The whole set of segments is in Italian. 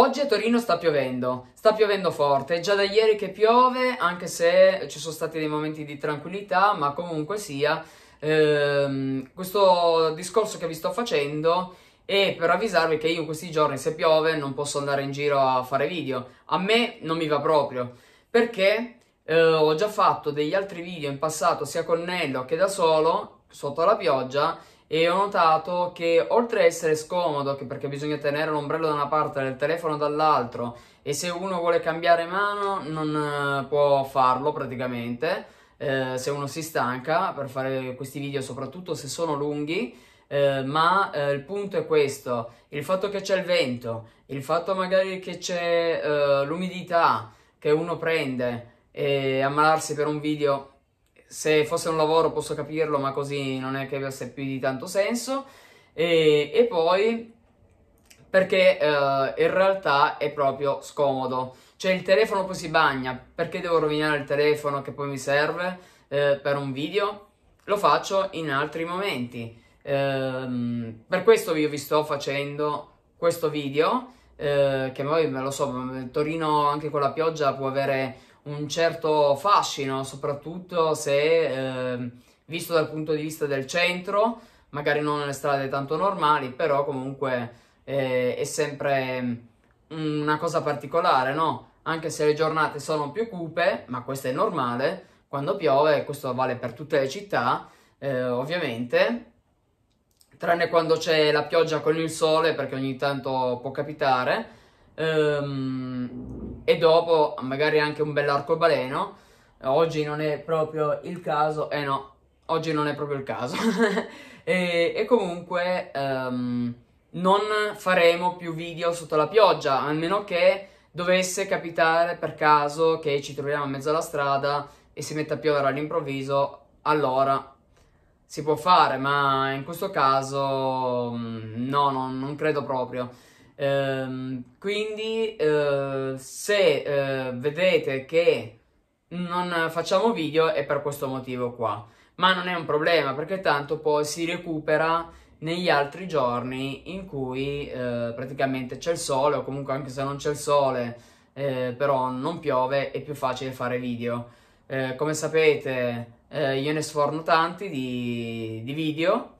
Oggi a Torino sta piovendo, sta piovendo forte, è già da ieri che piove, anche se ci sono stati dei momenti di tranquillità, ma comunque sia, ehm, questo discorso che vi sto facendo è per avvisarvi che io questi giorni se piove non posso andare in giro a fare video. A me non mi va proprio, perché eh, ho già fatto degli altri video in passato sia con Nello che da solo, sotto la pioggia, e ho notato che oltre a essere scomodo, perché bisogna tenere l'ombrello da una parte e il telefono dall'altro, e se uno vuole cambiare mano non eh, può farlo praticamente, eh, se uno si stanca per fare questi video, soprattutto se sono lunghi, eh, ma eh, il punto è questo, il fatto che c'è il vento, il fatto magari che c'è eh, l'umidità che uno prende e ammalarsi per un video se fosse un lavoro posso capirlo, ma così non è che avesse più di tanto senso. E, e poi perché uh, in realtà è proprio scomodo. Cioè il telefono poi si bagna, perché devo rovinare il telefono che poi mi serve uh, per un video? Lo faccio in altri momenti. Uh, per questo io vi sto facendo questo video, eh, che poi me lo so, Torino anche con la pioggia può avere un certo fascino, soprattutto se eh, visto dal punto di vista del centro, magari non nelle strade tanto normali, però comunque eh, è sempre una cosa particolare, no? Anche se le giornate sono più cupe, ma questo è normale, quando piove, questo vale per tutte le città, eh, ovviamente, tranne quando c'è la pioggia con il sole, perché ogni tanto può capitare, ehm, e dopo magari anche un bell'arcobaleno. Oggi non è proprio il caso, eh no, oggi non è proprio il caso. e, e, comunque ehm, non faremo più video sotto la pioggia, a meno che dovesse capitare per caso che ci troviamo in mezzo alla strada e si metta a piovere all'improvviso, allora si può fare, ma in questo caso mm, no, no non credo proprio. Ehm, quindi eh, se eh, vedete che non facciamo video è per questo motivo qua. Ma non è un problema perché tanto poi si recupera negli altri giorni in cui eh, praticamente c'è il sole o comunque anche se non c'è il sole eh, però non piove è più facile fare video. Eh, come sapete eh, io ne sforno tanti di, di video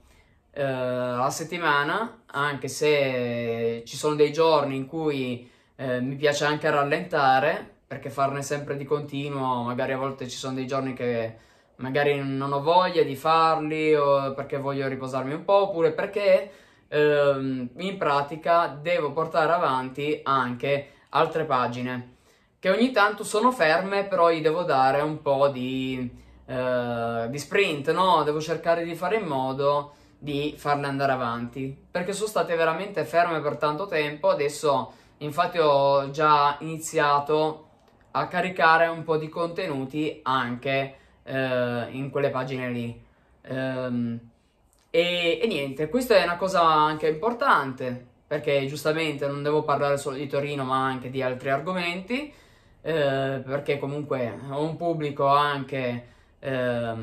eh, a settimana, anche se ci sono dei giorni in cui eh, mi piace anche rallentare, perché farne sempre di continuo, magari a volte ci sono dei giorni che magari non ho voglia di farli o perché voglio riposarmi un po', oppure perché ehm, in pratica devo portare avanti anche altre pagine che ogni tanto sono ferme, però gli devo dare un po' di, eh, di sprint, no? Devo cercare di fare in modo di farle andare avanti. Perché sono state veramente ferme per tanto tempo adesso infatti ho già iniziato a caricare un po' di contenuti anche eh, in quelle pagine lì. Ehm, e, e, niente questa è una cosa anche importante perché giustamente non devo parlare solo di Torino ma anche di altri argomenti eh, perché comunque ho un pubblico anche eh,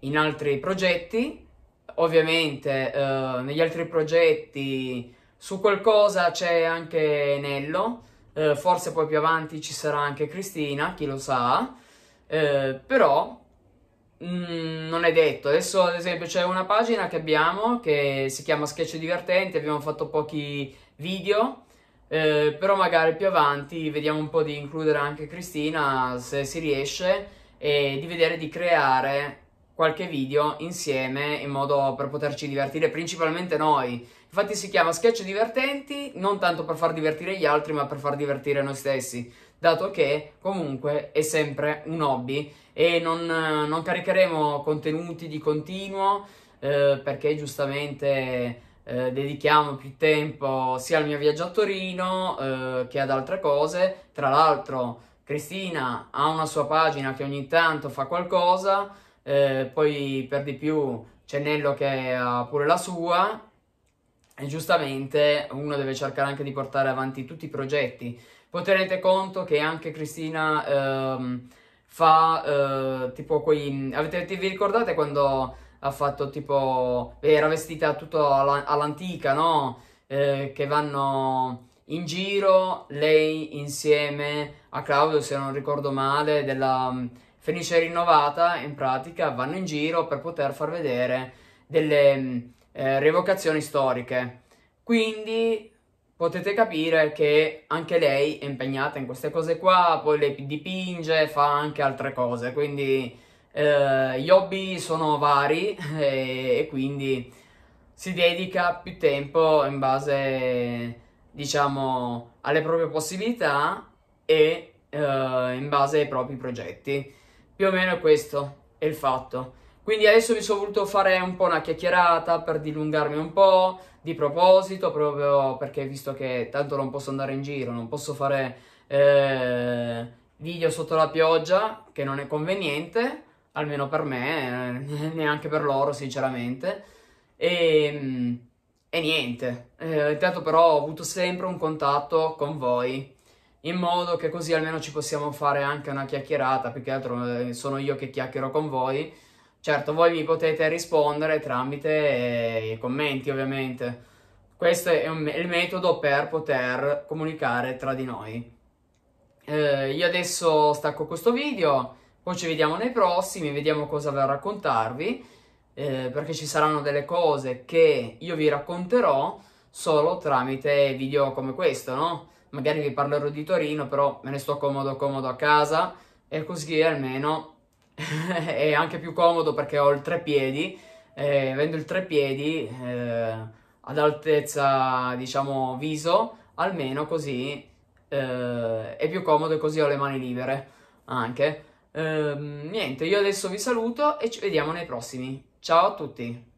in altri progetti Ovviamente eh, negli altri progetti su qualcosa c'è anche Nello, eh, forse poi più avanti ci sarà anche Cristina, chi lo sa, eh, però mh, mm, non è detto. Adesso ad esempio c'è una pagina che abbiamo che si chiama Sketch Divertenti, abbiamo fatto pochi video, eh, però magari più avanti vediamo un po' di includere anche Cristina se si riesce e di vedere di creare qualche video insieme in modo per poterci divertire principalmente noi. Infatti si chiama sketch divertenti, non tanto per far divertire gli altri, ma per far divertire noi stessi, dato che comunque è sempre un hobby e non, non caricheremo contenuti di continuo eh, perché giustamente eh, dedichiamo più tempo sia al mio viaggio a Torino eh, che ad altre cose. Tra l'altro Cristina ha una sua pagina che ogni tanto fa qualcosa eh, poi per di più c'è Nello che ha pure la sua e giustamente uno deve cercare anche di portare avanti tutti i progetti. Poi tenete conto che anche Cristina ehm, fa eh, tipo quei... Avete, vi ricordate quando ha fatto tipo... era vestita tutto all'antica, no? Eh, che vanno in giro, lei insieme a Claudio, se non ricordo male, della Fenice Rinnovata, in pratica vanno in giro per poter far vedere delle mm, eh, rievocazioni storiche. Quindi potete capire che anche lei è impegnata in queste cose qua, poi le dipinge, fa anche altre cose, quindi eh, gli hobby sono vari e, e quindi si dedica più tempo in base, diciamo, alle proprie possibilità e eh, in base ai propri progetti. Più o meno questo è il fatto. Quindi adesso mi sono voluto fare un po' una chiacchierata per dilungarmi un po' di proposito, proprio perché visto che tanto non posso andare in giro, non posso fare eh, video sotto la pioggia, che non è conveniente, almeno per me, neanche per loro sinceramente. E, e niente, eh, intanto però ho avuto sempre un contatto con voi, in modo che così almeno ci possiamo fare anche una chiacchierata, più che altro eh, sono io che chiacchiero con voi. Certo, voi mi potete rispondere tramite eh, i commenti ovviamente. Questo è un, il metodo per poter comunicare tra di noi. Eh, io adesso stacco questo video, poi ci vediamo nei prossimi, vediamo cosa avrò a raccontarvi eh, perché ci saranno delle cose che io vi racconterò solo tramite video come questo, no? Magari vi parlerò di Torino, però me ne sto comodo comodo a casa e così almeno è anche più comodo perché ho il treppiedi, eh, avendo il treppiedi eh, ad altezza, diciamo, viso, almeno così eh, è più comodo e così ho le mani libere anche. Ehm, niente, io adesso vi saluto e ci vediamo nei prossimi. Ciao a tutti!